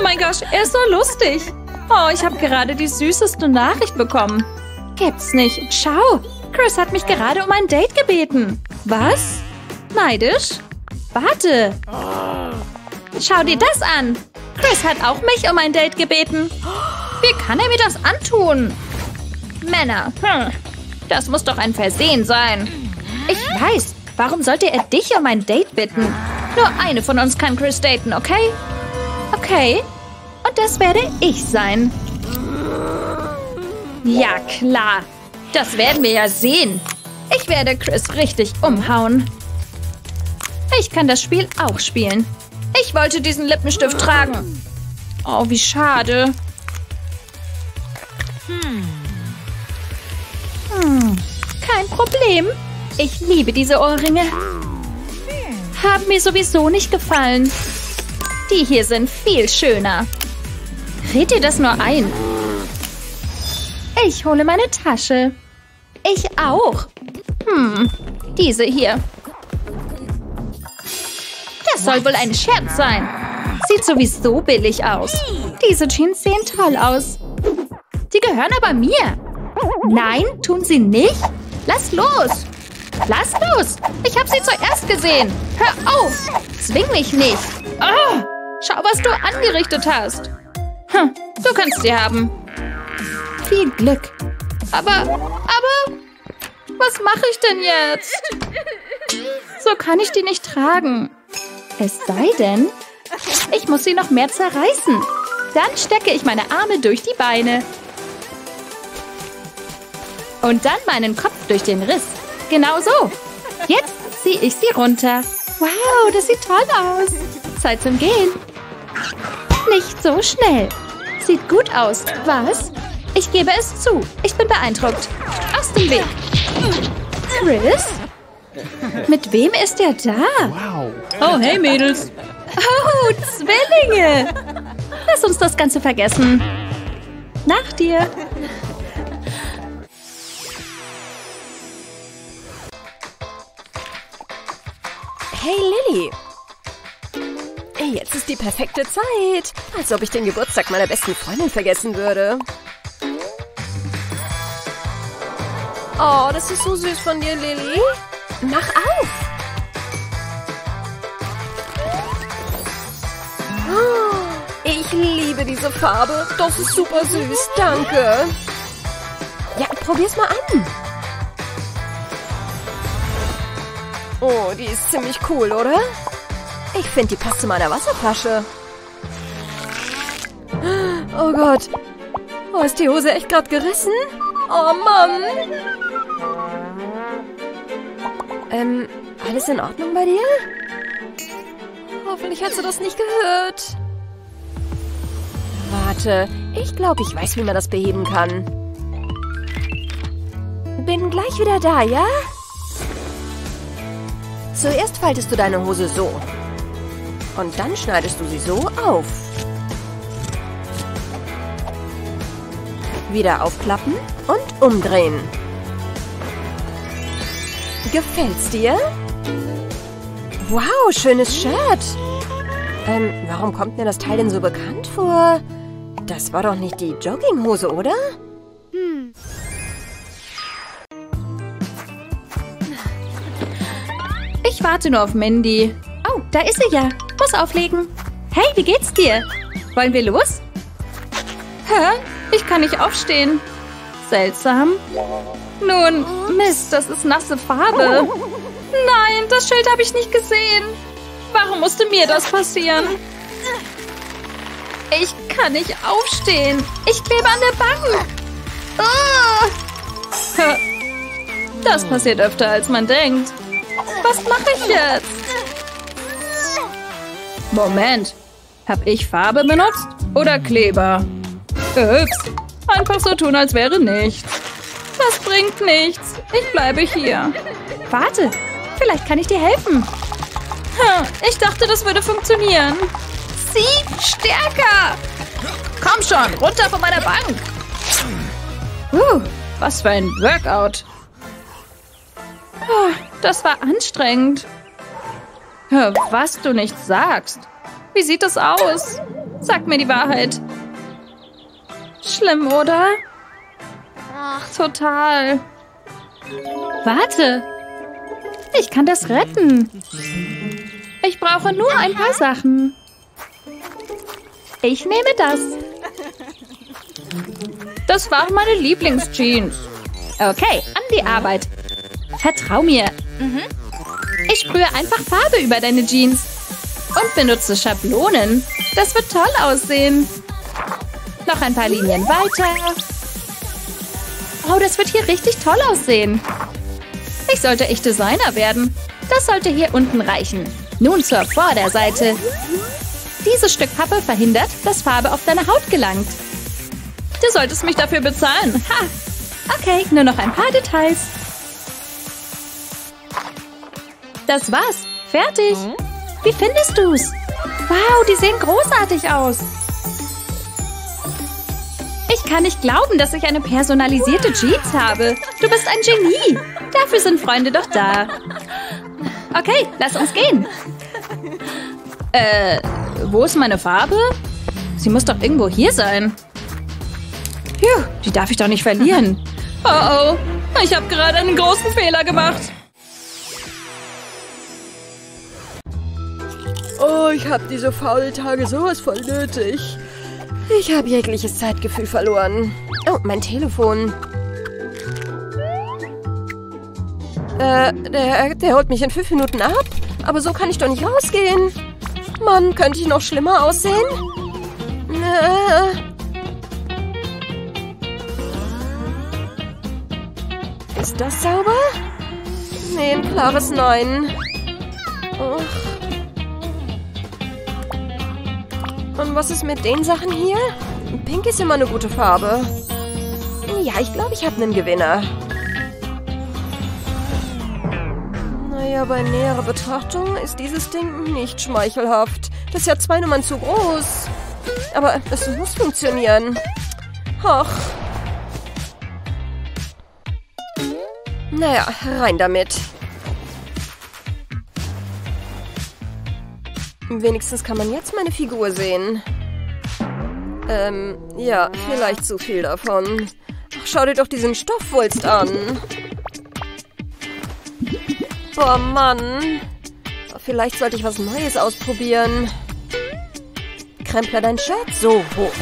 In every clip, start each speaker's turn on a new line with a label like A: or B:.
A: Oh mein Gott, er ist so lustig. Oh, ich habe gerade die süßeste Nachricht bekommen. Gibt's nicht. Schau, Chris hat mich gerade um ein Date gebeten. Was? Neidisch? Warte. Schau dir das an. Chris hat auch mich um ein Date gebeten. Wie kann er mir das antun? Männer, hm. Das muss doch ein Versehen sein. Ich weiß. Warum sollte er dich um ein Date bitten? Nur eine von uns kann Chris daten, okay? Okay. Und das werde ich sein. Ja, klar. Das werden wir ja sehen. Ich werde Chris richtig umhauen. Ich kann das Spiel auch spielen. Ich wollte diesen Lippenstift tragen. Oh, wie schade. Hm, kein Problem. Ich liebe diese Ohrringe. Haben mir sowieso nicht gefallen. Die hier sind viel schöner. Red dir das nur ein. Ich hole meine Tasche. Ich auch. Hm, diese hier. Das soll wohl ein Scherz sein. Sieht sowieso billig aus. Diese Jeans sehen toll aus. Die gehören aber mir. Nein, tun sie nicht. Lass los. Lass los. Ich habe sie zuerst gesehen. Hör auf. Zwing mich nicht. Oh, schau, was du angerichtet hast. Hm, du kannst sie haben. Viel Glück. Aber, aber, was mache ich denn jetzt? So kann ich die nicht tragen. Es sei denn, ich muss sie noch mehr zerreißen. Dann stecke ich meine Arme durch die Beine. Und dann meinen Kopf durch den Riss. Genau so. Jetzt ziehe ich sie runter. Wow, das sieht toll aus. Zeit zum Gehen. Nicht so schnell. Sieht gut aus. Was? Ich gebe es zu. Ich bin beeindruckt. Aus dem Weg. Chris? Mit wem ist er da?
B: Wow.
A: Oh, hey Mädels. Oh, Zwillinge. Lass uns das Ganze vergessen. Nach dir.
C: Hey Lilly. Jetzt ist die perfekte Zeit. Als ob ich den Geburtstag meiner besten Freundin vergessen würde. Oh, das ist so süß von dir, Lilly. Mach auf. Oh, ich liebe diese Farbe. Das ist super süß. Danke. Ja, probier's mal an. Oh, die ist ziemlich cool, oder? Ich finde, die passt zu meiner Wasserflasche. Oh Gott. Oh, ist die Hose echt gerade gerissen? Oh Mann. Ähm, alles in Ordnung bei dir? Hoffentlich hast du das nicht gehört. Warte, ich glaube, ich weiß, wie man das beheben kann. Bin gleich wieder da, ja? Zuerst faltest du deine Hose so. Und dann schneidest du sie so auf. Wieder aufklappen und umdrehen. Gefällt's dir? Wow, schönes Shirt. Ähm, warum kommt mir das Teil denn so bekannt vor? Das war doch nicht die Jogginghose, oder?
A: Ich warte nur auf Mandy. Oh, da ist sie ja. Muss auflegen. Hey, wie geht's dir? Wollen wir los? Hä? Ich kann nicht aufstehen. Seltsam. Nun, Mist, das ist nasse Farbe. Nein, das Schild habe ich nicht gesehen. Warum musste mir das passieren? Ich kann nicht aufstehen. Ich klebe an der Bank. Hä? Das passiert öfter, als man denkt. Was mache ich jetzt? Moment. Hab ich Farbe benutzt? Oder Kleber? Ups. Einfach so tun, als wäre nichts. Das bringt nichts. Ich bleibe hier. Warte. Vielleicht kann ich dir helfen. Hm, Ich dachte, das würde funktionieren. Sieh stärker. Komm schon, runter von meiner Bank. Uh, was für ein Workout. Ah, Das war anstrengend. Hör, Was du nicht sagst. Wie sieht das aus? Sag mir die Wahrheit. Schlimm, oder? Ach, total. Warte. Ich kann das retten. Ich brauche nur ein paar Sachen. Ich nehme das. Das waren meine Lieblingsjeans. Okay, an die Arbeit. Vertrau mir. Mhm. Sprühe einfach Farbe über deine Jeans. Und benutze Schablonen. Das wird toll aussehen. Noch ein paar Linien weiter. Oh, das wird hier richtig toll aussehen. Ich sollte echt Designer werden. Das sollte hier unten reichen. Nun zur Vorderseite. Dieses Stück Pappe verhindert, dass Farbe auf deine Haut gelangt. Du solltest mich dafür bezahlen. Ha! Okay, nur noch ein paar Details. Das war's. Fertig. Wie findest du's? Wow, die sehen großartig aus. Ich kann nicht glauben, dass ich eine personalisierte Jeans habe. Du bist ein Genie. Dafür sind Freunde doch da. Okay, lass uns gehen. Äh, wo ist meine Farbe? Sie muss doch irgendwo hier sein. Puh, die darf ich doch nicht verlieren. Oh oh, ich habe gerade einen großen Fehler gemacht.
C: Oh, ich habe diese faulen Tage sowas voll nötig. Ich habe jegliches Zeitgefühl verloren. Oh, mein Telefon. Äh, der, der holt mich in fünf Minuten ab. Aber so kann ich doch nicht rausgehen. Mann, könnte ich noch schlimmer aussehen? Äh. Ist das sauber? Nee, ein klares Nein. Och. Und was ist mit den Sachen hier? Pink ist immer eine gute Farbe. Ja, ich glaube, ich habe einen Gewinner. Naja, bei näherer Betrachtung ist dieses Ding nicht schmeichelhaft. Das ist ja zwei Nummern zu groß. Aber es muss funktionieren. Ach. Naja, rein damit. Wenigstens kann man jetzt meine Figur sehen. Ähm, ja, vielleicht zu viel davon. Ach, schau dir doch diesen Stoffwulst an. Boah, Mann. Vielleicht sollte ich was Neues ausprobieren. Krempler dein Shirt so hoch.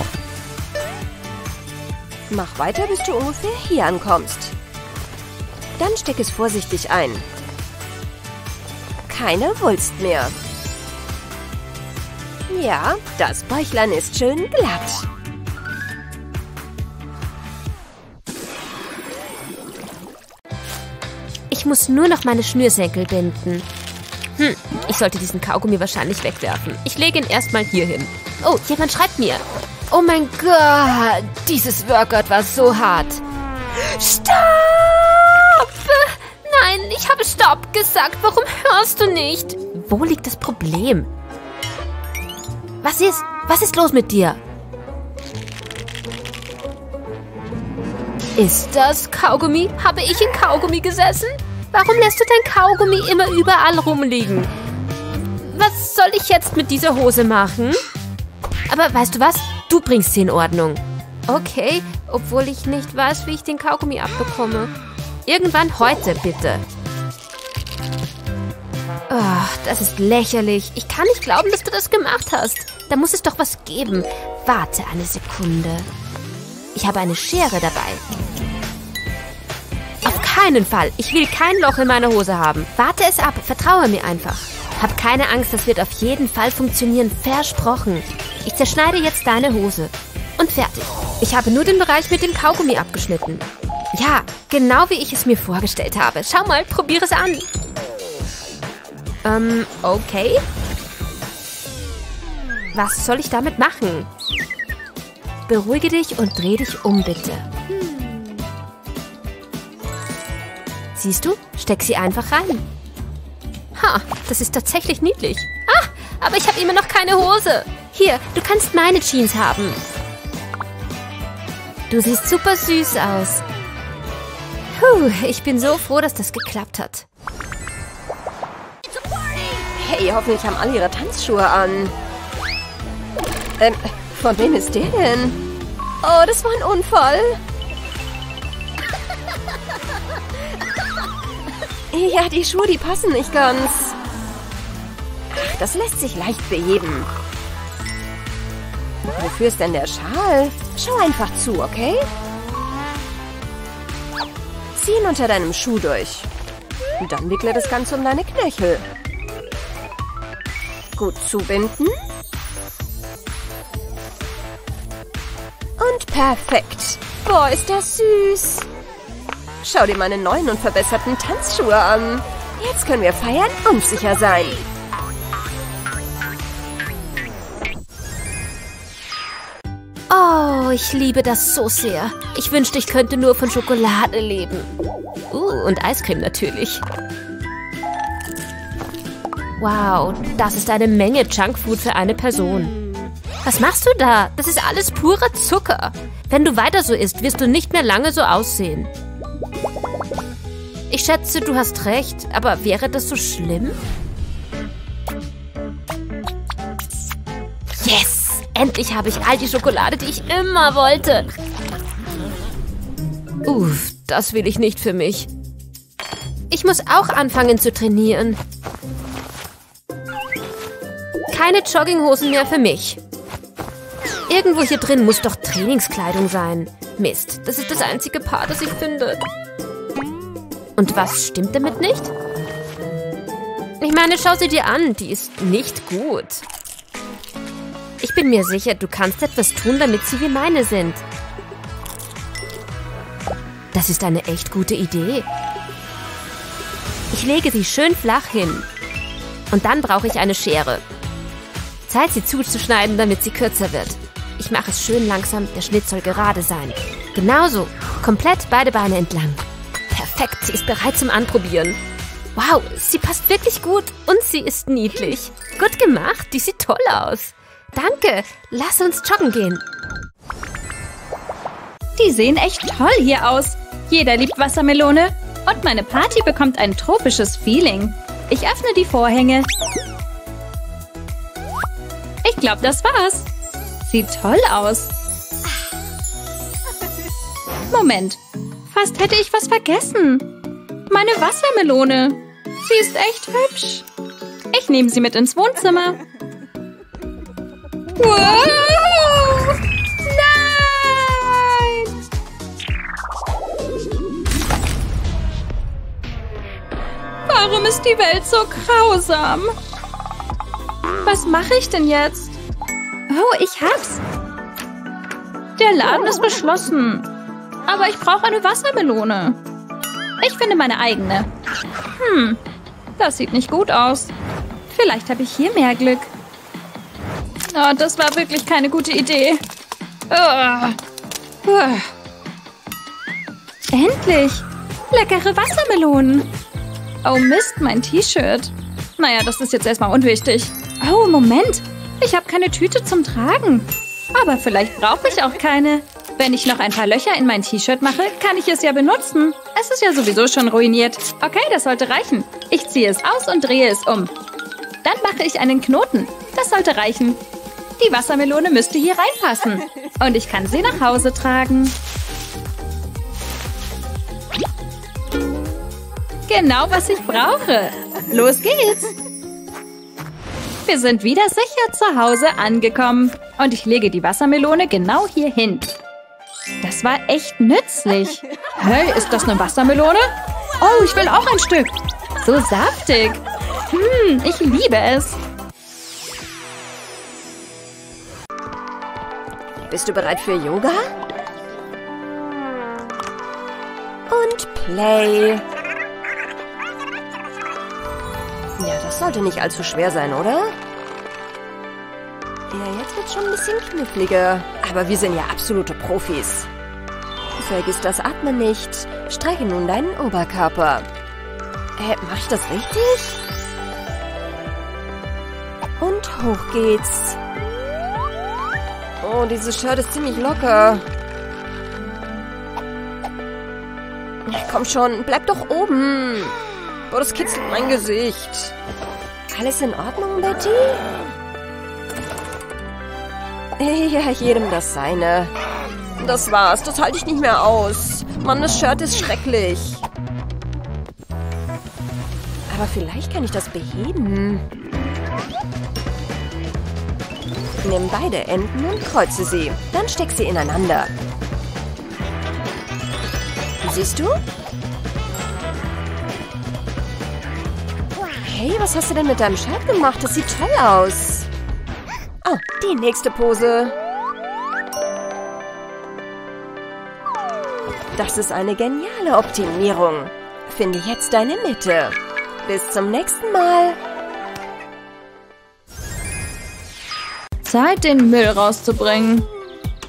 C: Mach weiter, bis du ungefähr hier ankommst. Dann steck es vorsichtig ein. Keine Wulst mehr. Ja, das Bäuchlein ist schön glatt.
B: Ich muss nur noch meine Schnürsenkel binden. Hm, ich sollte diesen Kaugummi wahrscheinlich wegwerfen. Ich lege ihn erstmal hier hin. Oh, jemand schreibt mir. Oh mein Gott, dieses Workout war so hart. Stopp! Nein, ich habe Stopp gesagt. Warum hörst du nicht? Wo liegt das Problem? Was ist? Was ist los mit dir? Ist das Kaugummi? Habe ich in Kaugummi gesessen? Warum lässt du dein Kaugummi immer überall rumliegen? Was soll ich jetzt mit dieser Hose machen? Aber weißt du was? Du bringst sie in Ordnung. Okay, obwohl ich nicht weiß, wie ich den Kaugummi abbekomme. Irgendwann heute, bitte. Oh, das ist lächerlich. Ich kann nicht glauben, dass du das gemacht hast. Da muss es doch was geben. Warte eine Sekunde. Ich habe eine Schere dabei. Auf keinen Fall. Ich will kein Loch in meiner Hose haben. Warte es ab. Vertraue mir einfach. Hab keine Angst, das wird auf jeden Fall funktionieren. Versprochen. Ich zerschneide jetzt deine Hose. Und fertig. Ich habe nur den Bereich mit dem Kaugummi abgeschnitten. Ja, genau wie ich es mir vorgestellt habe. Schau mal, probiere es an. Ähm, okay. Was soll ich damit machen? Beruhige dich und dreh dich um, bitte. Siehst du? Steck sie einfach rein. Ha, das ist tatsächlich niedlich. Ah, aber ich habe immer noch keine Hose. Hier, du kannst meine Jeans haben. Du siehst super süß aus. Puh, ich bin so froh, dass das geklappt hat.
C: Hey, hoffentlich haben alle ihre Tanzschuhe an. Ähm, von wem ist der denn? Oh, das war ein Unfall. Ja, die Schuhe, die passen nicht ganz. Ach, das lässt sich leicht beheben. Wofür ist denn der Schal? Schau einfach zu, okay? Zieh ihn unter deinem Schuh durch. Dann wickle das Ganze um deine Knöchel. Gut zubinden. Und perfekt. Boah, ist das süß. Schau dir meine neuen und verbesserten Tanzschuhe an. Jetzt können wir feiern und sicher sein.
B: Oh, ich liebe das so sehr. Ich wünschte, ich könnte nur von Schokolade leben. Uh, und Eiscreme natürlich. Wow, das ist eine Menge Junkfood für eine Person. Was machst du da? Das ist alles purer Zucker. Wenn du weiter so isst, wirst du nicht mehr lange so aussehen. Ich schätze, du hast recht, aber wäre das so schlimm? Yes! Endlich habe ich all die Schokolade, die ich immer wollte. Uff, das will ich nicht für mich. Ich muss auch anfangen zu trainieren. Keine Jogginghosen mehr für mich. Irgendwo hier drin muss doch Trainingskleidung sein. Mist, das ist das einzige Paar, das ich finde. Und was stimmt damit nicht? Ich meine, schau sie dir an, die ist nicht gut. Ich bin mir sicher, du kannst etwas tun, damit sie wie meine sind. Das ist eine echt gute Idee. Ich lege sie schön flach hin. Und dann brauche ich eine Schere. Zeit, sie zuzuschneiden, damit sie kürzer wird. Ich mache es schön langsam, der Schnitt soll gerade sein. Genauso, komplett beide Beine entlang. Perfekt, sie ist bereit zum Anprobieren. Wow, sie passt wirklich gut und sie ist niedlich. Gut gemacht, die sieht toll aus. Danke, lass uns joggen gehen.
A: Die sehen echt toll hier aus. Jeder liebt Wassermelone. Und meine Party bekommt ein tropisches Feeling. Ich öffne die Vorhänge. Ich glaube, das war's. Sieht toll aus. Moment, fast hätte ich was vergessen. Meine Wassermelone. Sie ist echt hübsch. Ich nehme sie mit ins Wohnzimmer. Wow! Nein! Warum ist die Welt so grausam? Was mache ich denn jetzt? Oh, ich hab's. Der Laden ist geschlossen. Aber ich brauche eine Wassermelone. Ich finde meine eigene. Hm, das sieht nicht gut aus. Vielleicht habe ich hier mehr Glück. Oh, das war wirklich keine gute Idee. Oh. Oh. Endlich! Leckere Wassermelonen. Oh Mist, mein T-Shirt. Naja, das ist jetzt erstmal unwichtig. Oh, Moment. Ich habe keine Tüte zum Tragen. Aber vielleicht brauche ich auch keine. Wenn ich noch ein paar Löcher in mein T-Shirt mache, kann ich es ja benutzen. Es ist ja sowieso schon ruiniert. Okay, das sollte reichen. Ich ziehe es aus und drehe es um. Dann mache ich einen Knoten. Das sollte reichen. Die Wassermelone müsste hier reinpassen. Und ich kann sie nach Hause tragen. Genau, was ich brauche. Los geht's. Wir sind wieder sicher zu Hause angekommen. Und ich lege die Wassermelone genau hier hin. Das war echt nützlich. Hey, ist das eine Wassermelone? Oh, ich will auch ein Stück. So saftig. Hm, ich liebe es.
C: Bist du bereit für Yoga? Und Play. Sollte nicht allzu schwer sein, oder? Ja, jetzt wird schon ein bisschen kniffliger. Aber wir sind ja absolute Profis. Vergiss das Atmen nicht. Strecke nun deinen Oberkörper. Äh, mach ich das richtig? Und hoch geht's. Oh, dieses Shirt ist ziemlich locker. Komm schon, bleib doch oben. Boah, das kitzelt mein Gesicht. Alles in Ordnung, Betty? Ja, jedem das seine. Das war's, das halte ich nicht mehr aus. Mann, das Shirt ist schrecklich. Aber vielleicht kann ich das beheben. Nimm beide Enden und kreuze sie. Dann steck sie ineinander. Siehst du? Hey, was hast du denn mit deinem Shirt gemacht? Das sieht toll aus. Oh, die nächste Pose. Das ist eine geniale Optimierung. Finde jetzt deine Mitte. Bis zum nächsten Mal.
A: Zeit, den Müll rauszubringen.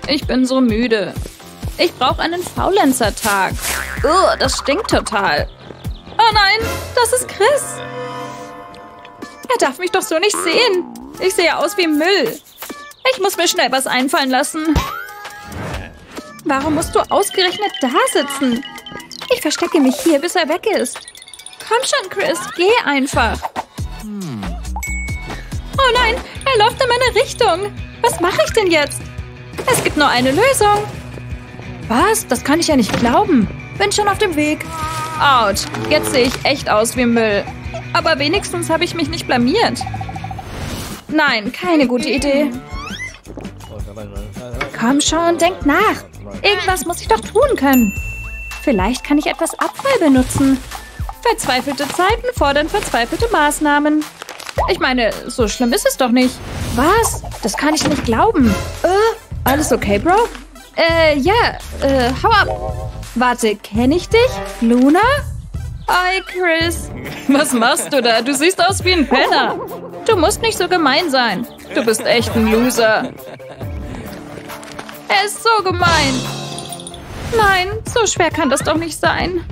A: Ich bin so müde. Ich brauche einen Faulenzer-Tag. Oh, das stinkt total. Oh nein, das ist Chris. Er darf mich doch so nicht sehen. Ich sehe aus wie Müll. Ich muss mir schnell was einfallen lassen. Warum musst du ausgerechnet da sitzen? Ich verstecke mich hier, bis er weg ist. Komm schon, Chris, geh einfach. Oh nein, er läuft in meine Richtung. Was mache ich denn jetzt? Es gibt nur eine Lösung. Was? Das kann ich ja nicht glauben. Bin schon auf dem Weg. Autsch, jetzt sehe ich echt aus wie Müll. Aber wenigstens habe ich mich nicht blamiert. Nein, keine gute Idee. Komm schon, denk nach. Irgendwas muss ich doch tun können. Vielleicht kann ich etwas Abfall benutzen. Verzweifelte Zeiten fordern verzweifelte Maßnahmen. Ich meine, so schlimm ist es doch nicht. Was? Das kann ich nicht glauben. Äh, alles okay, Bro? Äh, ja, äh, hau ab. Warte, kenne ich dich? Luna? Hi, Chris. Was machst du da? Du siehst aus wie ein Penner. Du musst nicht so gemein sein. Du bist echt ein Loser. Er ist so gemein. Nein, so schwer kann das doch nicht sein.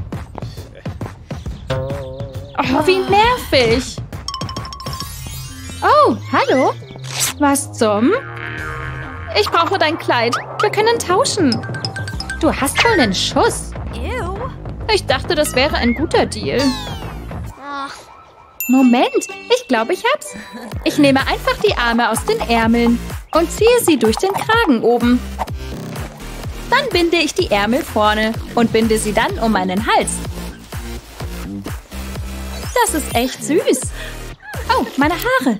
A: Oh, wie nervig. Oh, hallo. Was zum? Ich brauche dein Kleid. Wir können tauschen. Du hast wohl einen Schuss. Ich dachte, das wäre ein guter Deal. Moment, ich glaube, ich hab's. Ich nehme einfach die Arme aus den Ärmeln und ziehe sie durch den Kragen oben. Dann binde ich die Ärmel vorne und binde sie dann um meinen Hals. Das ist echt süß. Oh, meine Haare.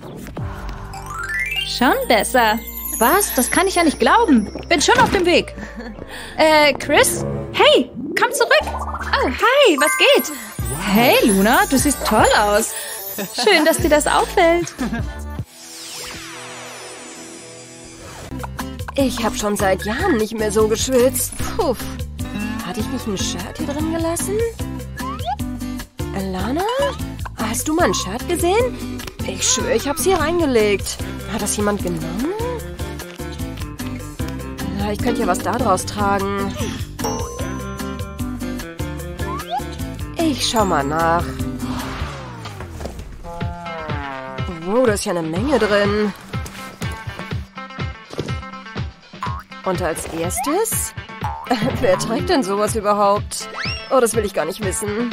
A: Schon besser. Was? Das kann ich ja nicht glauben. Bin schon auf dem Weg. Äh, Chris? Hey, komm zurück. Oh, hi, was geht? Hey, Luna, du siehst toll aus. Schön, dass dir das auffällt.
C: Ich habe schon seit Jahren nicht mehr so geschwitzt. Puff. Hatte ich nicht ein Shirt hier drin gelassen? Alana? Hast du mein Shirt gesehen? Ich schwöre, ich hab's hier reingelegt. Hat das jemand genommen? Ich könnte ja was da draus tragen. Ich schau mal nach. Wow, da ist ja eine Menge drin. Und als erstes? Wer trägt denn sowas überhaupt? Oh, das will ich gar nicht wissen.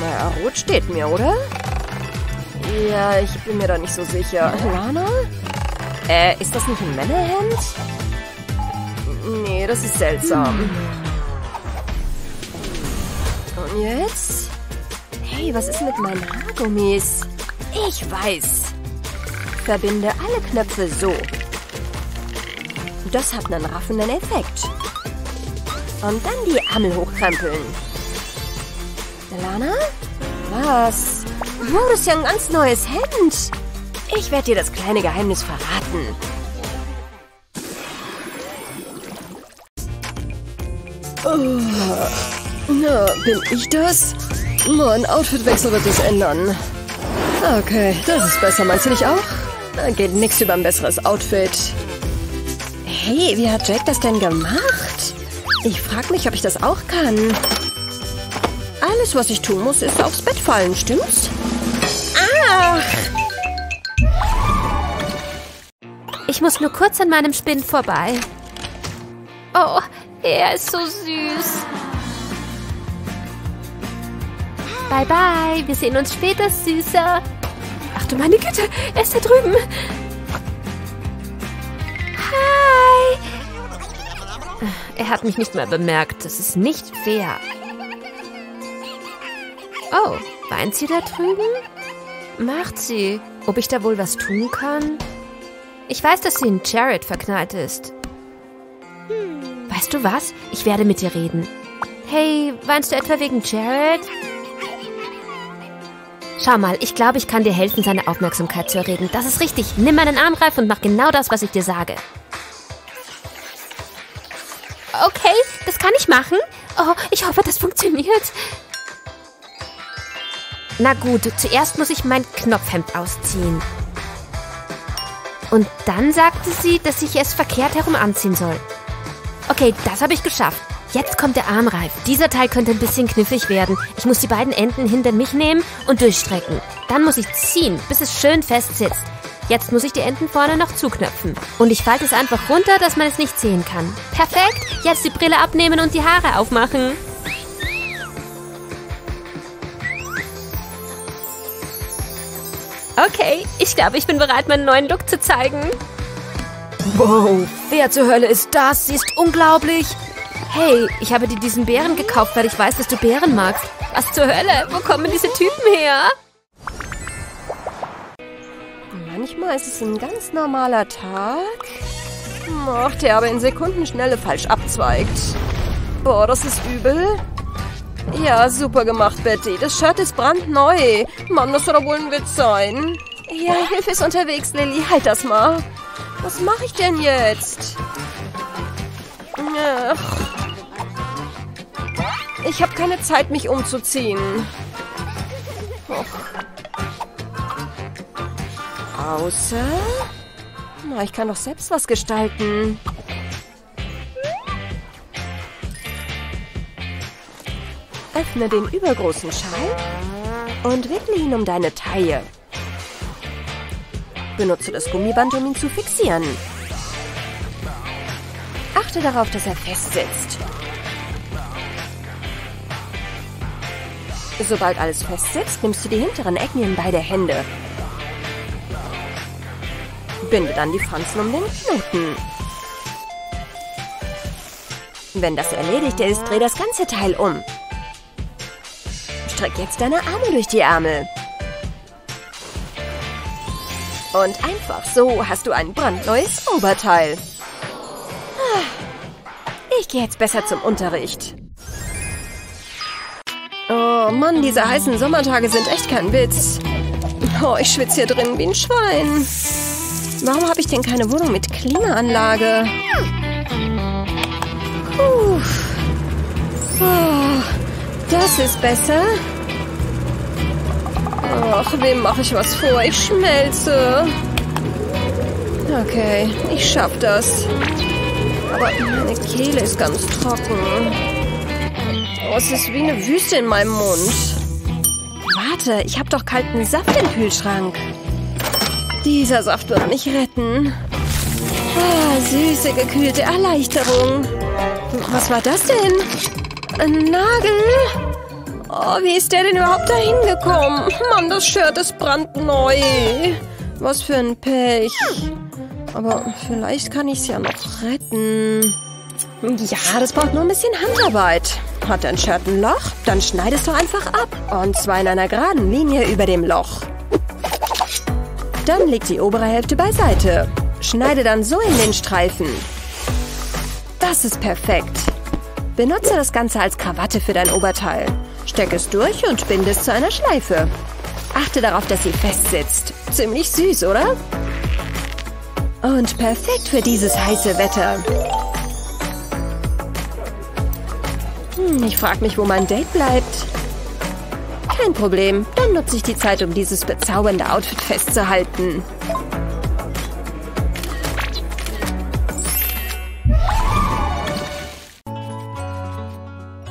C: Naja, rot steht mir, oder? Ja, ich bin mir da nicht so sicher. Lana? Äh, ist das nicht ein Männerhemd? Nee, das ist seltsam. Und jetzt? Hey, was ist mit meinen Haargummis? Ich weiß. Verbinde alle Knöpfe so. Das hat einen raffenden Effekt. Und dann die Ärmel hochkrempeln. Lana? Was? Das ist ja ein ganz neues Hemd. Ich werde dir das kleine Geheimnis verraten. Oh, na, bin ich das? Nur ein Outfitwechsel wird es ändern. Okay, das ist besser, meinst du nicht auch? Da geht nichts über ein besseres Outfit. Hey, wie hat Jack das denn gemacht? Ich frage mich, ob ich das auch kann. Alles, was ich tun muss, ist aufs Bett fallen, stimmt's? Ah!
B: Muss nur kurz an meinem Spind vorbei. Oh, er ist so süß. Bye, bye. Wir sehen uns später, Süßer. Ach du meine Güte, er ist da drüben. Hi. Er hat mich nicht mehr bemerkt. Das ist nicht fair. Oh, weint sie da drüben? Macht sie. Ob ich da wohl was tun kann? Ich weiß, dass sie in Jared verknallt ist. Weißt du was? Ich werde mit dir reden. Hey, weinst du etwa wegen Jared? Schau mal, ich glaube, ich kann dir helfen, seine Aufmerksamkeit zu erregen. Das ist richtig. Nimm meinen Armgreif und mach genau das, was ich dir sage. Okay, das kann ich machen. Oh, ich hoffe, das funktioniert. Na gut, zuerst muss ich mein Knopfhemd ausziehen. Und dann sagte sie, dass ich es verkehrt herum anziehen soll. Okay, das habe ich geschafft. Jetzt kommt der Armreif. Dieser Teil könnte ein bisschen knifflig werden. Ich muss die beiden Enden hinter mich nehmen und durchstrecken. Dann muss ich ziehen, bis es schön fest sitzt. Jetzt muss ich die Enden vorne noch zuknöpfen. Und ich falte es einfach runter, dass man es nicht sehen kann. Perfekt. Jetzt die Brille abnehmen und die Haare aufmachen. Okay, ich glaube, ich bin bereit, meinen neuen Look zu zeigen. Wow, wer zur Hölle ist das? Sie ist unglaublich. Hey, ich habe dir diesen Bären gekauft, weil ich weiß, dass du Bären magst. Was zur Hölle? Wo kommen diese Typen her?
C: Manchmal ist es ein ganz normaler Tag. Ach, der aber in Sekundenschnelle falsch abzweigt. Boah, das ist übel. Ja, super gemacht, Betty. Das Shirt ist brandneu. Mann, das soll doch wohl ein Witz sein. Ja, Hilfe ist unterwegs, Lilly. Halt das mal. Was mache ich denn jetzt? Ach. Ich habe keine Zeit, mich umzuziehen. Och. Außer... Na, ich kann doch selbst was gestalten. Öffne den übergroßen Schal und wickle ihn um deine Taille. Benutze das Gummiband, um ihn zu fixieren. Achte darauf, dass er fest sitzt. Sobald alles fest sitzt, nimmst du die hinteren Ecken in beide Hände. Binde dann die Franzen um den Knoten. Wenn das erledigt ist, dreh das ganze Teil um. Streck jetzt deine Arme durch die Ärmel. Und einfach so hast du ein brandneues Oberteil. Ich gehe jetzt besser zum Unterricht. Oh Mann, diese heißen Sommertage sind echt kein Witz. Oh, ich schwitze hier drin wie ein Schwein. Warum habe ich denn keine Wohnung mit Klimaanlage? Puh. Oh, das ist besser. Ach, wem mache ich was vor? Ich schmelze. Okay, ich schaff das. Aber meine Kehle ist ganz trocken. Oh, es ist wie eine Wüste in meinem Mund. Warte, ich habe doch kalten Saft im Kühlschrank. Dieser Saft wird mich retten. Ah, süße, gekühlte Erleichterung. Was war das denn? Ein Nagel? Oh, wie ist der denn überhaupt dahin gekommen? Mann, das Shirt ist brandneu. Was für ein Pech. Aber vielleicht kann ich es ja noch retten. Ja, das braucht nur ein bisschen Handarbeit. Hat dein Shirt ein Loch? Dann schneidest du einfach ab. Und zwar in einer geraden Linie über dem Loch. Dann leg die obere Hälfte beiseite. Schneide dann so in den Streifen. Das ist perfekt. Benutze das Ganze als Krawatte für dein Oberteil. Steck es durch und binde es zu einer Schleife. Achte darauf, dass sie fest sitzt. Ziemlich süß, oder? Und perfekt für dieses heiße Wetter. Hm, ich frage mich, wo mein Date bleibt. Kein Problem. Dann nutze ich die Zeit, um dieses bezaubernde Outfit festzuhalten.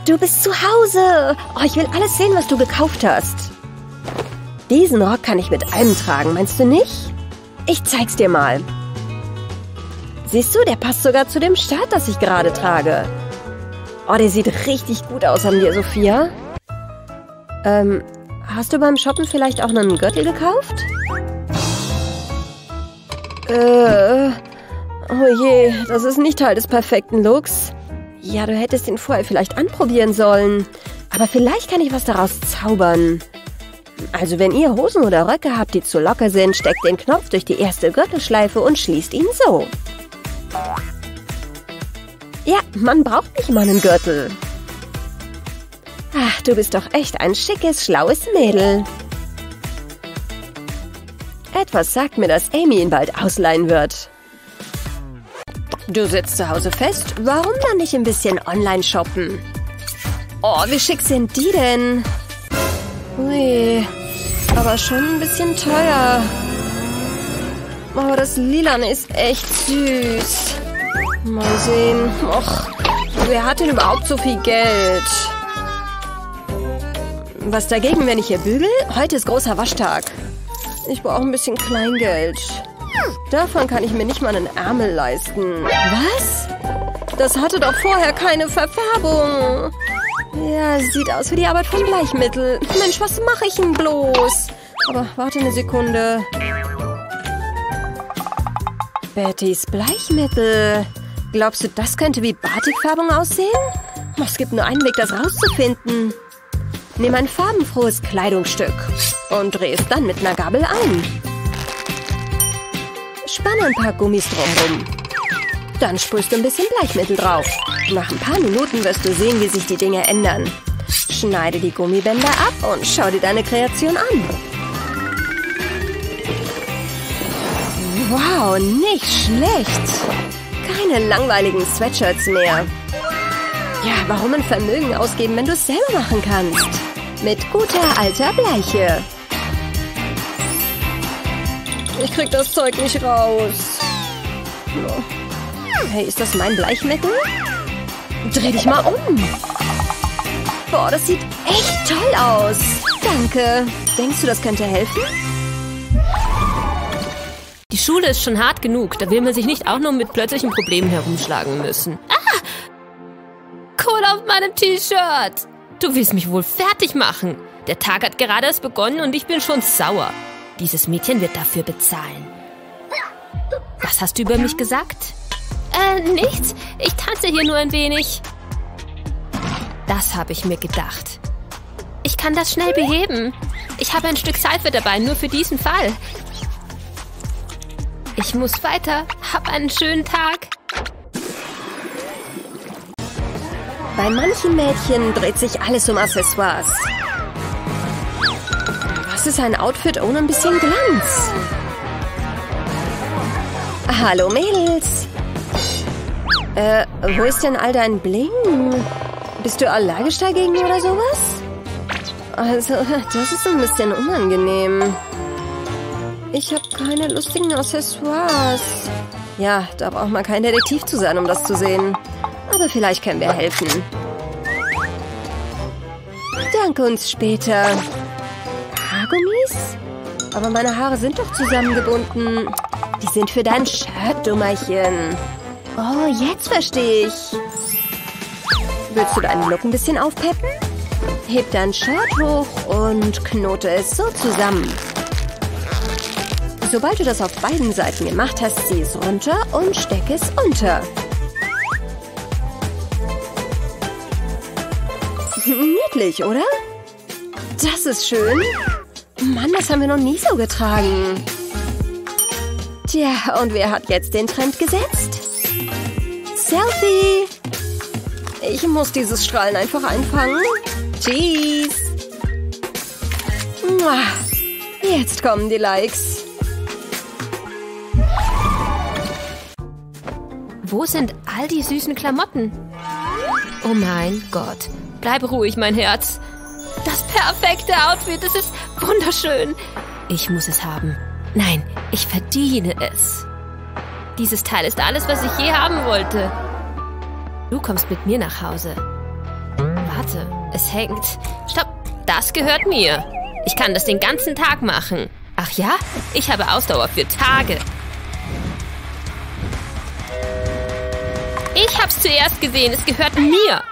C: Du bist zu Hause. Oh, ich will alles sehen, was du gekauft hast. Diesen Rock kann ich mit allem tragen, meinst du nicht? Ich zeig's dir mal. Siehst du, der passt sogar zu dem Shirt, das ich gerade trage. Oh, der sieht richtig gut aus an dir, Sophia. Ähm, hast du beim Shoppen vielleicht auch einen Gürtel gekauft? Äh, oh je, das ist nicht Teil des perfekten Looks. Ja, du hättest ihn vorher vielleicht anprobieren sollen. Aber vielleicht kann ich was daraus zaubern. Also wenn ihr Hosen oder Röcke habt, die zu locker sind, steckt den Knopf durch die erste Gürtelschleife und schließt ihn so. Ja, man braucht nicht mal einen Gürtel. Ach, du bist doch echt ein schickes, schlaues Mädel. Etwas sagt mir, dass Amy ihn bald ausleihen wird. Du sitzt zu Hause fest, warum dann nicht ein bisschen online shoppen? Oh, wie schick sind die denn? Ui, aber schon ein bisschen teuer. Aber das Lilane ist echt süß. Mal sehen. Och, wer hat denn überhaupt so viel Geld? Was dagegen, wenn ich hier bügel? Heute ist großer Waschtag. Ich brauche ein bisschen Kleingeld. Davon kann ich mir nicht mal einen Ärmel leisten. Was? Das hatte doch vorher keine Verfärbung. Ja, sieht aus wie die Arbeit von Bleichmittel. Mensch, was mache ich denn bloß? Aber warte eine Sekunde. Bettys Bleichmittel. Glaubst du, das könnte wie Batikfärbung aussehen? Es gibt nur einen Weg, das rauszufinden. Nimm ein farbenfrohes Kleidungsstück und dreh es dann mit einer Gabel ein. Spann ein paar Gummis drumherum. Dann sprühst du ein bisschen Bleichmittel drauf. Nach ein paar Minuten wirst du sehen, wie sich die Dinge ändern. Schneide die Gummibänder ab und schau dir deine Kreation an. Wow, nicht schlecht. Keine langweiligen Sweatshirts mehr. Ja, warum ein Vermögen ausgeben, wenn du es selber machen kannst? Mit guter alter Bleiche. Ich krieg das Zeug nicht raus. Hey, ist das mein Bleichmittel? Dreh dich mal um. Boah, das sieht echt toll aus. Danke. Denkst du, das könnte helfen?
B: Die Schule ist schon hart genug. Da will man sich nicht auch noch mit plötzlichen Problemen herumschlagen müssen. Ah! Kohl auf meinem T-Shirt. Du willst mich wohl fertig machen. Der Tag hat gerade erst begonnen und ich bin schon sauer. Dieses Mädchen wird dafür bezahlen. Was hast du über mich gesagt? Äh, nichts. Ich tanze hier nur ein wenig. Das habe ich mir gedacht. Ich kann das schnell beheben. Ich habe ein Stück Seife dabei, nur für diesen Fall. Ich muss weiter. Hab einen schönen Tag.
C: Bei manchen Mädchen dreht sich alles um Accessoires. Ist ein Outfit ohne ein bisschen Glanz? Hallo Mädels. Äh, wo ist denn all dein Bling? Bist du allergisch dagegen oder sowas? Also, das ist ein bisschen unangenehm. Ich habe keine lustigen Accessoires. Ja, da braucht man kein Detektiv zu sein, um das zu sehen. Aber vielleicht können wir helfen. Danke uns später. Aber meine Haare sind doch zusammengebunden. Die sind für dein Shirt, Dummerchen. Oh, jetzt verstehe ich. Willst du deinen Look ein bisschen aufpeppen? Heb dein Shirt hoch und knote es so zusammen. Sobald du das auf beiden Seiten gemacht hast, zieh es runter und steck es unter. Niedlich, oder? Das ist schön. Mann, das haben wir noch nie so getragen. Tja, und wer hat jetzt den Trend gesetzt? Selfie! Ich muss dieses Strahlen einfach einfangen. Cheese! Jetzt kommen die Likes.
B: Wo sind all die süßen Klamotten? Oh mein Gott. Bleib ruhig, mein Herz. Das perfekte Outfit, es ist wunderschön. Ich muss es haben. Nein, ich verdiene es. Dieses Teil ist alles, was ich je haben wollte. Du kommst mit mir nach Hause. Warte, es hängt. Stopp, das gehört mir. Ich kann das den ganzen Tag machen. Ach ja? Ich habe Ausdauer für Tage. Ich hab's zuerst gesehen. Es gehört mir.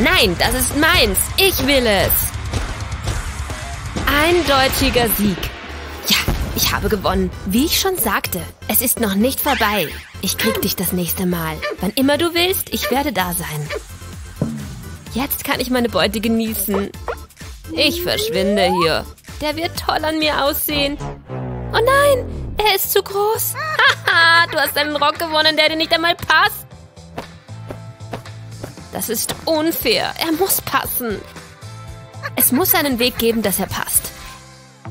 B: Nein, das ist meins. Ich will es. Eindeutiger Sieg. Ja, ich habe gewonnen. Wie ich schon sagte, es ist noch nicht vorbei. Ich krieg dich das nächste Mal. Wann immer du willst, ich werde da sein. Jetzt kann ich meine Beute genießen. Ich verschwinde hier. Der wird toll an mir aussehen. Oh nein, er ist zu groß. Haha, du hast einen Rock gewonnen, der dir nicht einmal passt. Das ist unfair. Er muss passen. Es muss einen Weg geben, dass er passt.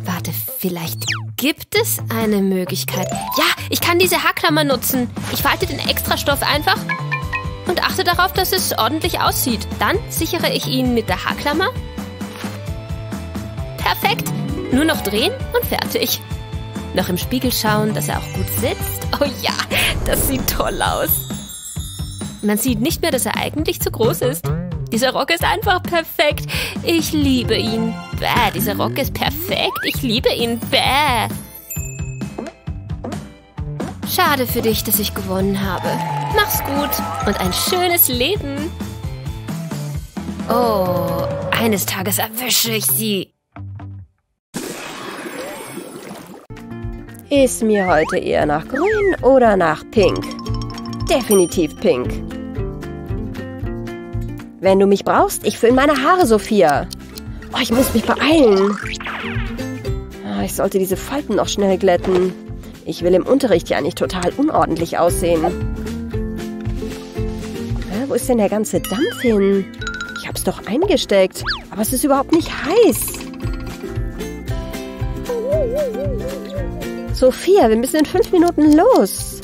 B: Warte, vielleicht gibt es eine Möglichkeit. Ja, ich kann diese Haarklammer nutzen. Ich falte den Extrastoff einfach und achte darauf, dass es ordentlich aussieht. Dann sichere ich ihn mit der Haarklammer. Perfekt. Nur noch drehen und fertig. Noch im Spiegel schauen, dass er auch gut sitzt. Oh ja, das sieht toll aus. Man sieht nicht mehr, dass er eigentlich zu groß ist. Dieser Rock ist einfach perfekt. Ich liebe ihn. Bäh, dieser Rock ist perfekt. Ich liebe ihn. Bäh. Schade für dich, dass ich gewonnen habe. Mach's gut und ein schönes Leben. Oh, eines Tages erwische ich sie.
C: Ist mir heute eher nach grün oder nach pink? Definitiv pink. Wenn du mich brauchst, ich fülle meine Haare, Sophia. Oh, ich muss mich beeilen. Ah, ich sollte diese Falten noch schnell glätten. Ich will im Unterricht ja nicht total unordentlich aussehen. Ja, wo ist denn der ganze Dampf hin? Ich hab's doch eingesteckt, aber es ist überhaupt nicht heiß. Sophia, wir müssen in fünf Minuten los.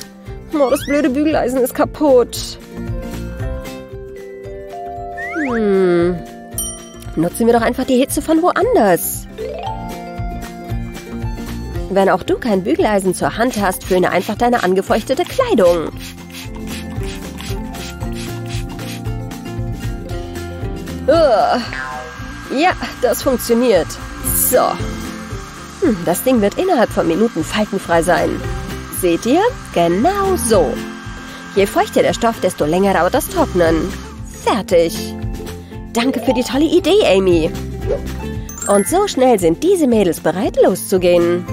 C: Oh, das blöde Bügeleisen ist kaputt. Nutzen wir doch einfach die Hitze von woanders. Wenn auch du kein Bügeleisen zur Hand hast, föhne einfach deine angefeuchtete Kleidung. Ugh. Ja, das funktioniert. So. Hm, das Ding wird innerhalb von Minuten faltenfrei sein. Seht ihr? Genau so. Je feuchter der Stoff, desto länger dauert das Trocknen. Fertig. Danke für die tolle Idee, Amy. Und so schnell sind diese Mädels bereit, loszugehen.